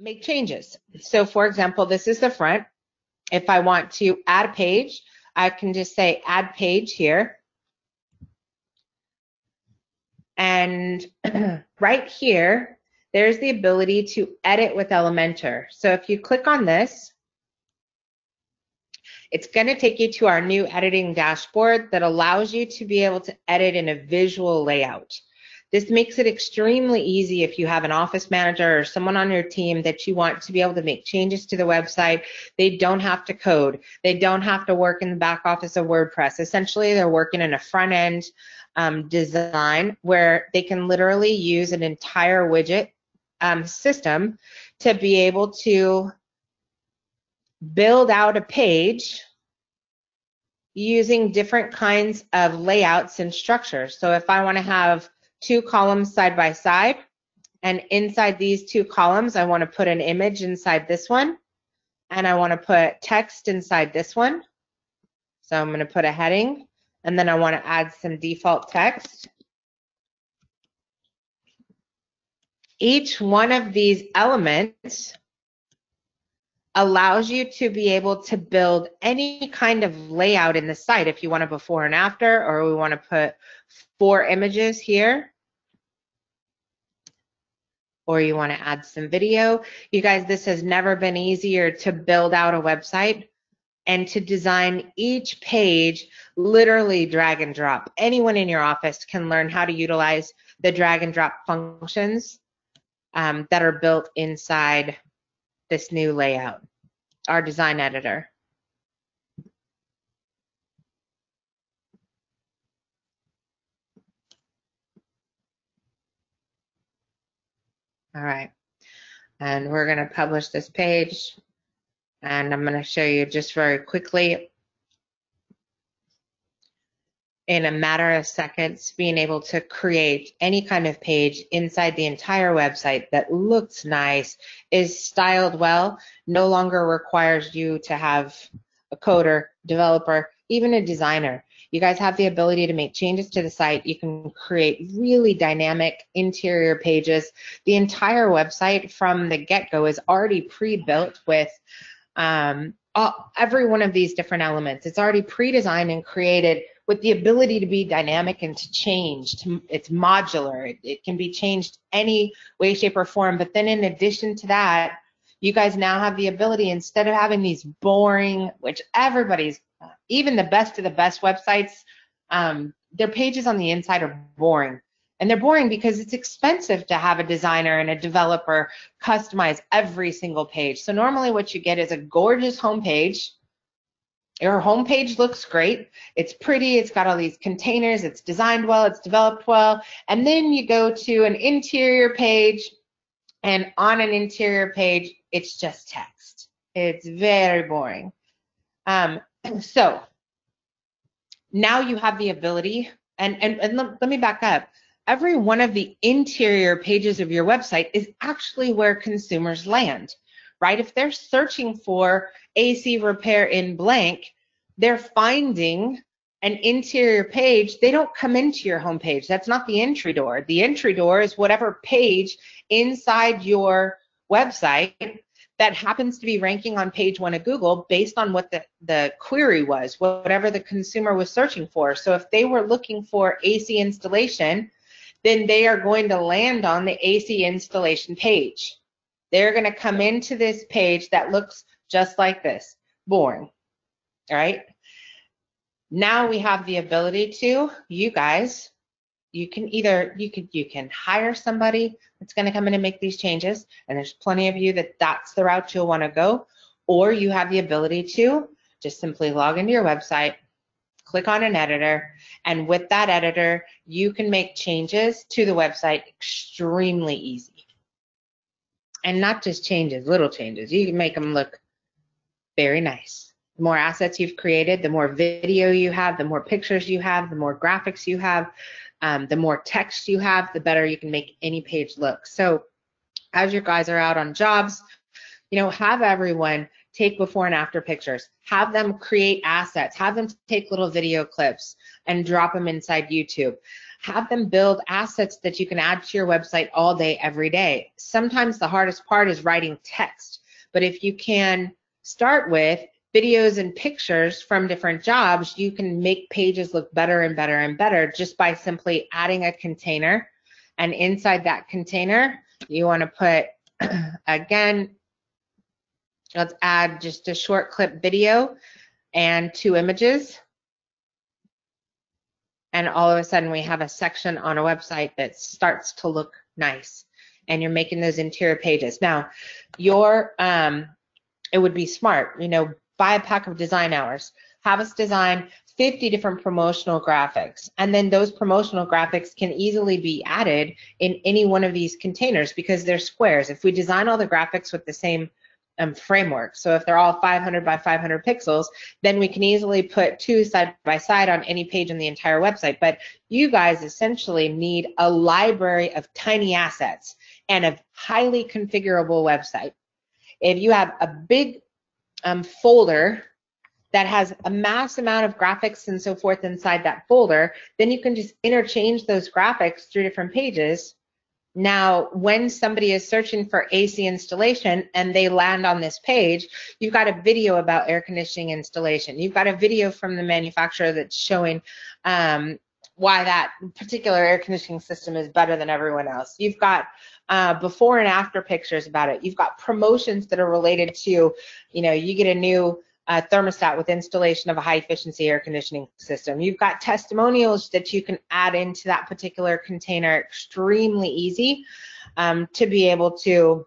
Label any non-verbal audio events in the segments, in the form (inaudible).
make changes. So for example, this is the front. If I want to add a page, I can just say add page here. And (clears throat) right here, there's the ability to edit with Elementor. So if you click on this, it's going to take you to our new editing dashboard that allows you to be able to edit in a visual layout. This makes it extremely easy if you have an office manager or someone on your team that you want to be able to make changes to the website. They don't have to code. They don't have to work in the back office of WordPress. Essentially, they're working in a front end um, design where they can literally use an entire widget um, system to be able to build out a page using different kinds of layouts and structures. So if I want to have two columns side by side. And inside these two columns, I want to put an image inside this one. And I want to put text inside this one. So I'm going to put a heading. And then I want to add some default text. Each one of these elements allows you to be able to build any kind of layout in the site if you want a before and after, or we want to put four images here, or you want to add some video. You guys, this has never been easier to build out a website and to design each page literally drag and drop. Anyone in your office can learn how to utilize the drag and drop functions um, that are built inside this new layout, our design editor. All right. And we're going to publish this page. And I'm going to show you just very quickly in a matter of seconds being able to create any kind of page inside the entire website that looks nice, is styled well, no longer requires you to have a coder, developer, even a designer. You guys have the ability to make changes to the site. You can create really dynamic interior pages. The entire website from the get-go is already pre-built with um, all, every one of these different elements. It's already pre-designed and created with the ability to be dynamic and to change. It's modular. It, it can be changed any way, shape, or form. But then in addition to that, you guys now have the ability, instead of having these boring, which everybody's even the best of the best websites, um, their pages on the inside are boring. And they're boring because it's expensive to have a designer and a developer customize every single page. So normally what you get is a gorgeous homepage. Your homepage looks great. It's pretty. It's got all these containers. It's designed well. It's developed well. And then you go to an interior page and on an interior page, it's just text. It's very boring. Um, (clears throat) so now you have the ability, and, and, and let, let me back up. Every one of the interior pages of your website is actually where consumers land, right? If they're searching for AC repair in blank, they're finding an interior page, they don't come into your homepage. That's not the entry door. The entry door is whatever page inside your website that happens to be ranking on page one of Google based on what the, the query was, whatever the consumer was searching for. So if they were looking for AC installation, then they are going to land on the AC installation page. They're going to come into this page that looks just like this, boring, all right? Now we have the ability to, you guys, you can either you could you can hire somebody that's going to come in and make these changes and there's plenty of you that that's the route you'll want to go or you have the ability to just simply log into your website click on an editor and with that editor you can make changes to the website extremely easy. And not just changes little changes you can make them look very nice. The more assets you've created the more video you have the more pictures you have the more graphics you have um, the more text you have, the better you can make any page look. So as your guys are out on jobs, you know, have everyone take before and after pictures. Have them create assets. Have them take little video clips and drop them inside YouTube. have them build assets that you can add to your website all day, every day. Sometimes the hardest part is writing text, but if you can start with videos and pictures from different jobs, you can make pages look better and better and better just by simply adding a container. And inside that container, you want to put, (clears throat) again, let's add just a short clip video and two images. And all of a sudden we have a section on a website that starts to look nice and you're making those interior pages. Now, your, um, it would be smart, you know, buy a pack of design hours, have us design 50 different promotional graphics. And then those promotional graphics can easily be added in any one of these containers because they're squares. If we design all the graphics with the same um, framework, so if they're all 500 by 500 pixels, then we can easily put two side by side on any page on the entire website. But you guys essentially need a library of tiny assets and a highly configurable website. If you have a big um, folder that has a mass amount of graphics and so forth inside that folder, then you can just interchange those graphics through different pages. Now, when somebody is searching for AC installation and they land on this page, you've got a video about air conditioning installation. You've got a video from the manufacturer that's showing um, why that particular air conditioning system is better than everyone else. You've got uh, before and after pictures about it. You've got promotions that are related to, you know, you get a new uh, thermostat with installation of a high efficiency air conditioning system. You've got testimonials that you can add into that particular container extremely easy um, to be able to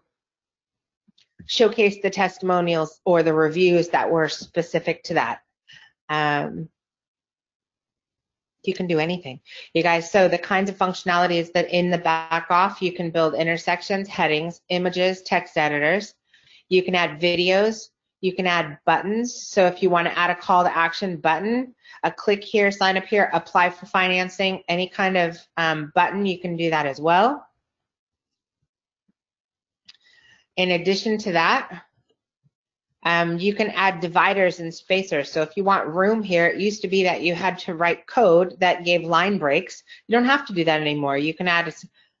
showcase the testimonials or the reviews that were specific to that. Um, you can do anything. You guys, so the kinds of functionalities that in the back off, you can build inner sections, headings, images, text editors. You can add videos. You can add buttons. So if you want to add a call to action button, a click here, sign up here, apply for financing, any kind of um, button, you can do that as well. In addition to that, um, you can add dividers and spacers. So if you want room here, it used to be that you had to write code that gave line breaks. You don't have to do that anymore. You can add a,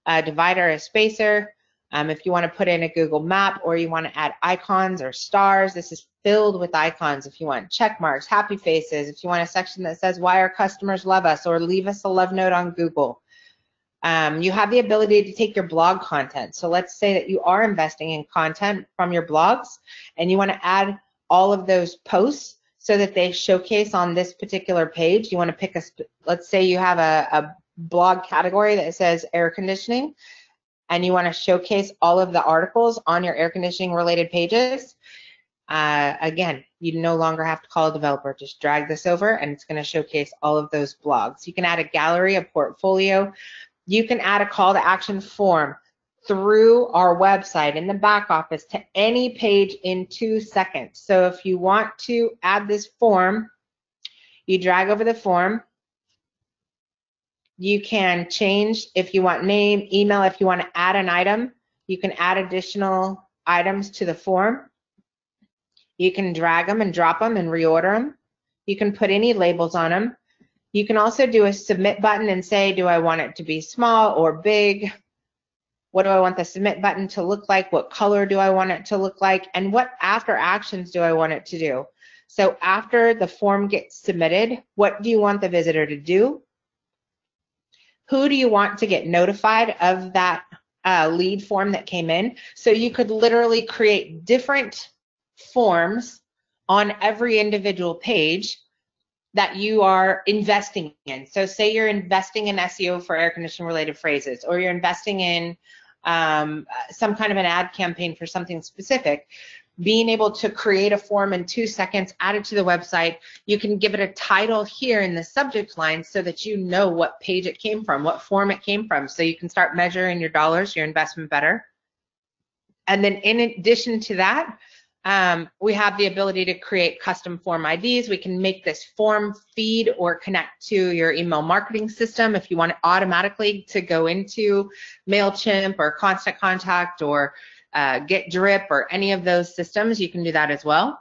a divider, a spacer. Um, if you want to put in a Google map or you want to add icons or stars, this is filled with icons. If you want check marks, happy faces, if you want a section that says why our customers love us or leave us a love note on Google. Um, you have the ability to take your blog content. So let's say that you are investing in content from your blogs and you want to add all of those posts so that they showcase on this particular page. You want to pick a, let's say you have a, a blog category that says air conditioning and you want to showcase all of the articles on your air conditioning related pages. Uh, again, you no longer have to call a developer. Just drag this over and it's going to showcase all of those blogs. You can add a gallery, a portfolio, you can add a call to action form through our website in the back office to any page in two seconds. So if you want to add this form, you drag over the form. You can change if you want name, email, if you want to add an item, you can add additional items to the form. You can drag them and drop them and reorder them. You can put any labels on them. You can also do a submit button and say, do I want it to be small or big? What do I want the submit button to look like? What color do I want it to look like? And what after actions do I want it to do? So after the form gets submitted, what do you want the visitor to do? Who do you want to get notified of that uh, lead form that came in? So you could literally create different forms on every individual page that you are investing in. So say you're investing in SEO for air conditioning related phrases, or you're investing in um, some kind of an ad campaign for something specific. Being able to create a form in two seconds, add it to the website, you can give it a title here in the subject line so that you know what page it came from, what form it came from, so you can start measuring your dollars, your investment better. And then in addition to that, um, we have the ability to create custom form IDs. We can make this form feed or connect to your email marketing system if you want it automatically to go into MailChimp or Constant Contact or uh, Get Drip or any of those systems. You can do that as well.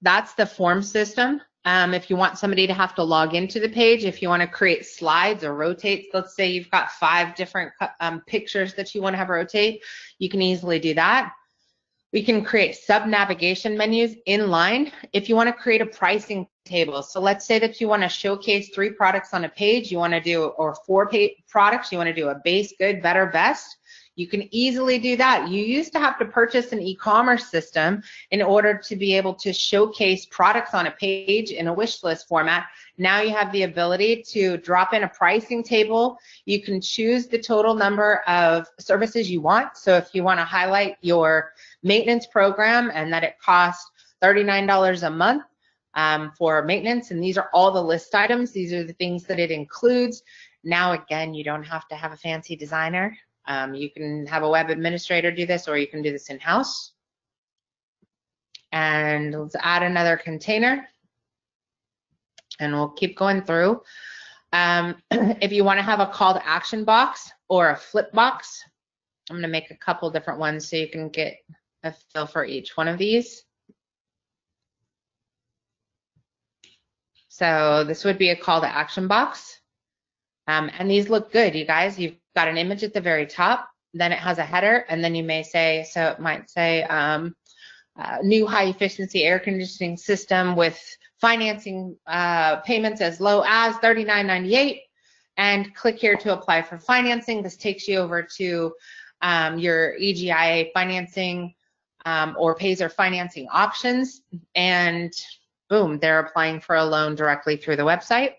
That's the form system. Um, if you want somebody to have to log into the page, if you want to create slides or rotate, let's say you've got five different um, pictures that you want to have rotate, you can easily do that. We can create sub navigation menus inline if you want to create a pricing table. So let's say that you want to showcase three products on a page, you want to do, or four products, you want to do a base, good, better, best. You can easily do that. You used to have to purchase an e-commerce system in order to be able to showcase products on a page in a wish list format. Now you have the ability to drop in a pricing table. You can choose the total number of services you want. So if you want to highlight your maintenance program and that it costs $39 a month um, for maintenance, and these are all the list items. These are the things that it includes. Now, again, you don't have to have a fancy designer. Um, you can have a web administrator do this or you can do this in-house. And let's add another container and we'll keep going through. Um, (clears throat) if you want to have a call to action box or a flip box, I'm going to make a couple different ones so you can get a feel for each one of these. So this would be a call to action box. Um, and these look good, you guys. You've got an image at the very top, then it has a header, and then you may say, so it might say um, uh, new high efficiency air conditioning system with financing uh, payments as low as $39.98 and click here to apply for financing. This takes you over to um, your EGIA financing um, or Payzer financing options and boom, they're applying for a loan directly through the website.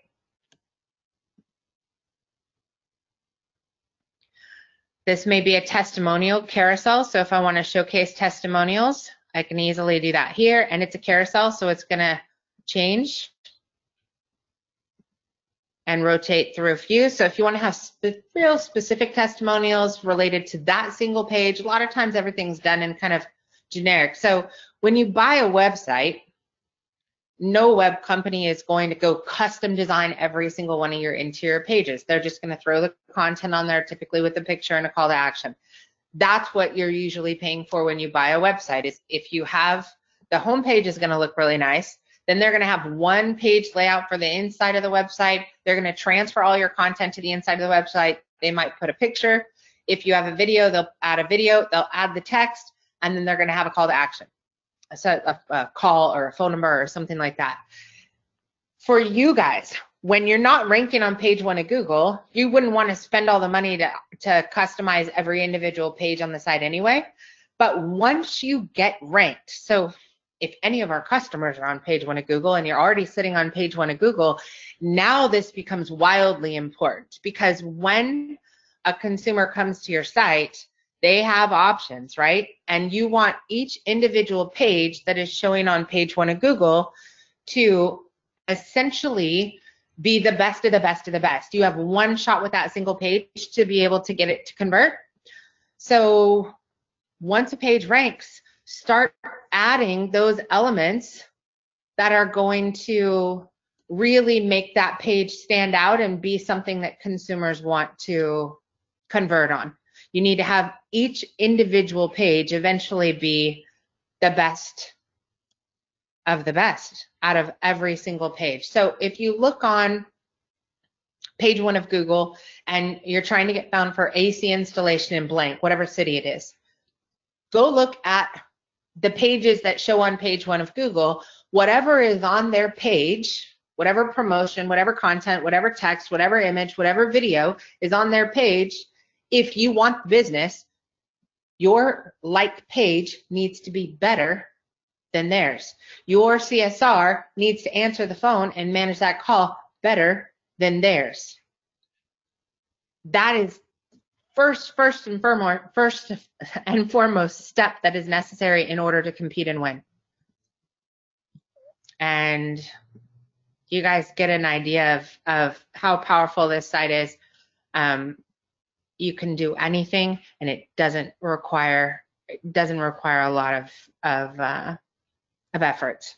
This may be a testimonial carousel. So if I want to showcase testimonials, I can easily do that here. And it's a carousel, so it's going to change and rotate through a few. So if you want to have sp real specific testimonials related to that single page, a lot of times everything's done in kind of generic. So when you buy a website, no web company is going to go custom design every single one of your interior pages. They're just going to throw the content on there, typically with a picture and a call to action. That's what you're usually paying for when you buy a website is if you have the home page is going to look really nice. Then they're going to have one page layout for the inside of the website. They're going to transfer all your content to the inside of the website. They might put a picture. If you have a video, they'll add a video, they'll add the text, and then they're going to have a call to action a, a call or a phone number or something like that. For you guys, when you're not ranking on page one of Google, you wouldn't want to spend all the money to, to customize every individual page on the site anyway. But once you get ranked, so if any of our customers are on page one of Google and you're already sitting on page one of Google, now this becomes wildly important because when a consumer comes to your site, they have options, right? And you want each individual page that is showing on page one of Google to essentially be the best of the best of the best. You have one shot with that single page to be able to get it to convert. So once a page ranks, start adding those elements that are going to really make that page stand out and be something that consumers want to convert on. You need to have each individual page eventually be the best of the best out of every single page. So if you look on page one of Google and you're trying to get found for AC installation in blank, whatever city it is, go look at the pages that show on page one of Google. Whatever is on their page, whatever promotion, whatever content, whatever text, whatever image, whatever video is on their page, if you want business, your like page needs to be better than theirs. Your CSR needs to answer the phone and manage that call better than theirs. That is first, first and foremost, first and foremost step that is necessary in order to compete and win. And you guys get an idea of, of how powerful this site is. Um, you can do anything and it doesn't require it doesn't require a lot of of uh, of efforts.